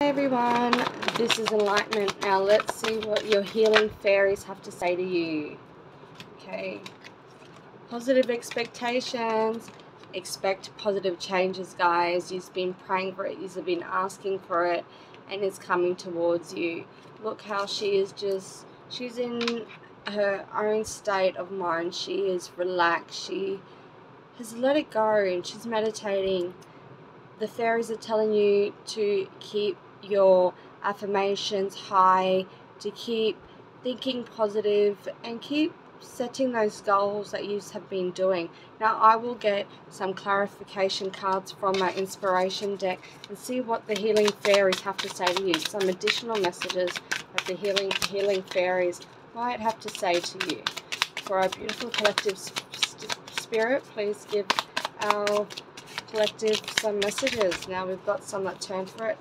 Hey everyone, this is Enlightenment. Now let's see what your healing fairies have to say to you. Okay. Positive expectations. Expect positive changes, guys. You've been praying for it, you've been asking for it, and it's coming towards you. Look how she is just, she's in her own state of mind. She is relaxed. She has let it go and she's meditating the fairies are telling you to keep your affirmations high, to keep thinking positive, and keep setting those goals that you have been doing. Now, I will get some clarification cards from my inspiration deck and see what the healing fairies have to say to you. Some additional messages that the healing healing fairies might have to say to you. For our beautiful collective spirit, please give our collective some messages. Now we've got some that turn for it.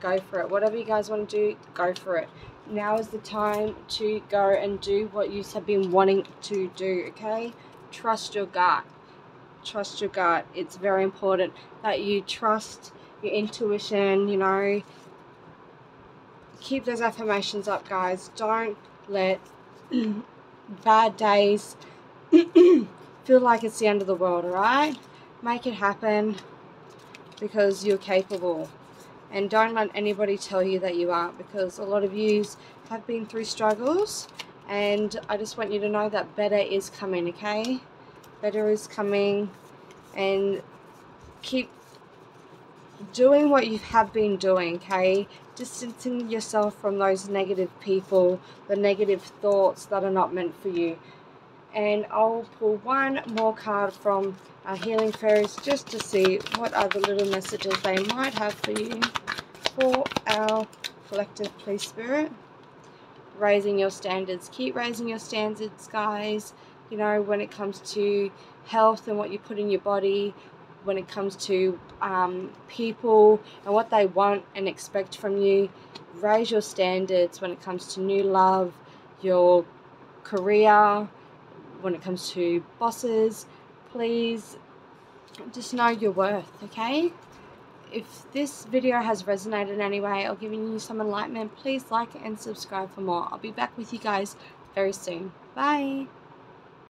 Go for it. Whatever you guys want to do, go for it. Now is the time to go and do what you have been wanting to do, okay? Trust your gut. Trust your gut. It's very important that you trust your intuition, you know. Keep those affirmations up, guys. Don't let bad days feel like it's the end of the world, alright? Make it happen because you're capable. And don't let anybody tell you that you aren't because a lot of yous have been through struggles and I just want you to know that better is coming, okay? Better is coming and keep doing what you have been doing, okay? Distancing yourself from those negative people, the negative thoughts that are not meant for you and I'll pull one more card from our healing fairies just to see what other little messages they might have for you. For our collective police spirit raising your standards. Keep raising your standards guys. You know when it comes to health and what you put in your body when it comes to um, people and what they want and expect from you raise your standards when it comes to new love your career when it comes to bosses, please just know your worth, okay? If this video has resonated in any way or given you some enlightenment, please like and subscribe for more. I'll be back with you guys very soon. Bye!